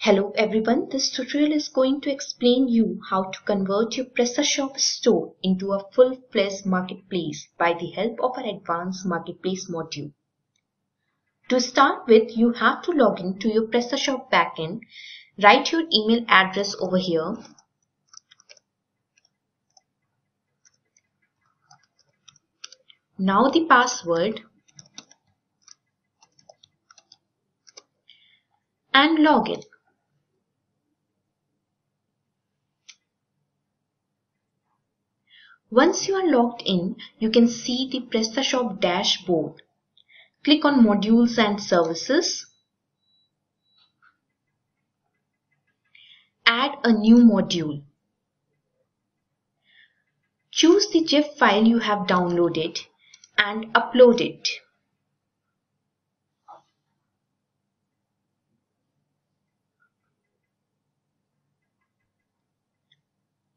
Hello everyone, this tutorial is going to explain you how to convert your PrestaShop store into a full-fledged marketplace by the help of our advanced marketplace module. To start with, you have to log in to your PrestaShop backend, write your email address over here, now the password and log in. Once you are logged in, you can see the PrestaShop dashboard. Click on Modules and Services. Add a new module. Choose the zip file you have downloaded and upload it.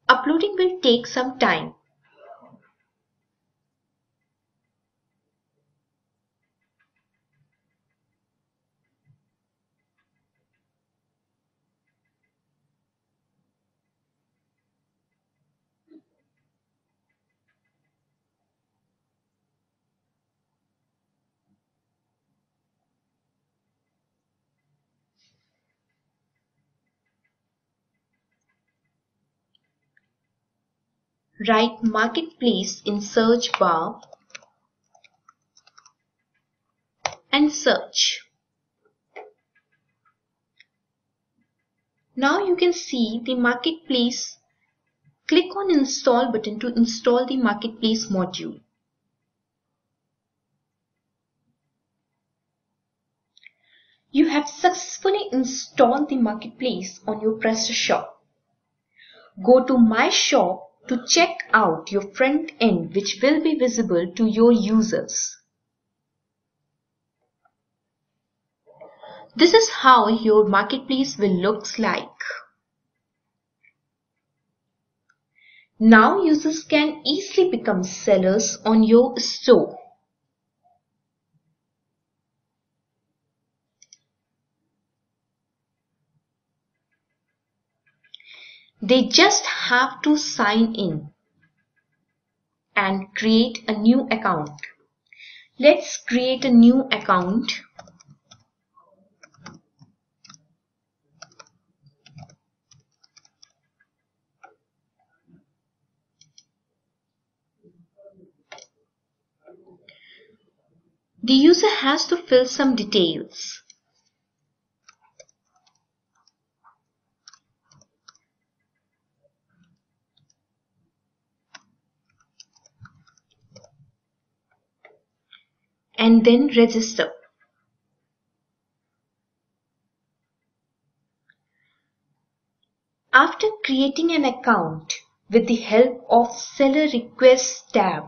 Uploading will take some time. Write marketplace in search bar and search. Now you can see the marketplace. Click on install button to install the marketplace module. You have successfully installed the marketplace on your PrestaShop. Go to My Shop to check out your front end which will be visible to your users. This is how your marketplace will look like. Now users can easily become sellers on your store. They just have to sign in and create a new account. Let's create a new account. The user has to fill some details. And then register. After creating an account with the help of Seller Requests tab,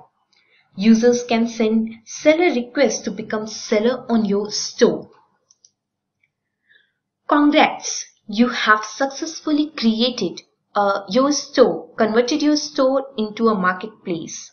users can send seller requests to become seller on your store. Congrats! You have successfully created uh, your store, converted your store into a marketplace.